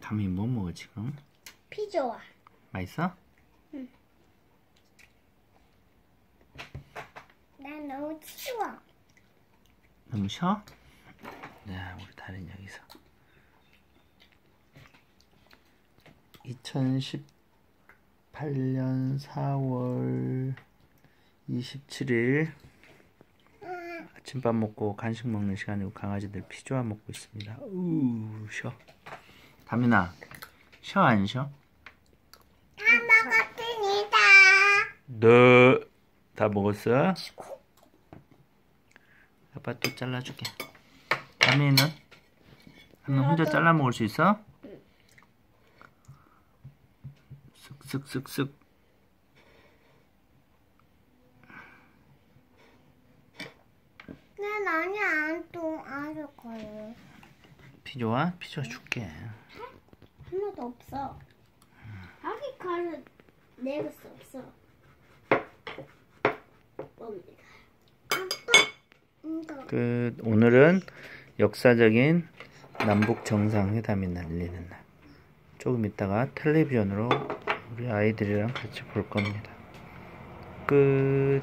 담이 뭐 먹어 지금? 피조아. 맛있어? 난 너무 치워. 너무 쉬어? 네, 우리 다른 여기서 2018년 4월 27일 아침밥 먹고 간식 먹는 시간이고 강아지들 피조아 먹고 있습니다. 우 쉬어. 다민아 쉬어 안 쉬어? 다 먹었습니다. 너다 먹었어? 아빠 또 잘라줄게. 다민이는? 다민 혼자 잘라 먹을 수 있어? 쓱쓱쓱쓱. 난 아니 안또 안줄 거예요. 피조아? 피조아 줄게. 하나도 없어. 아기 칼은 내릴 수 없어. 끝. 오늘은 역사적인 남북 정상회담이 날리는 날. 조금 있다가 텔레비전으로 우리 아이들이랑 같이 볼 겁니다. 끝.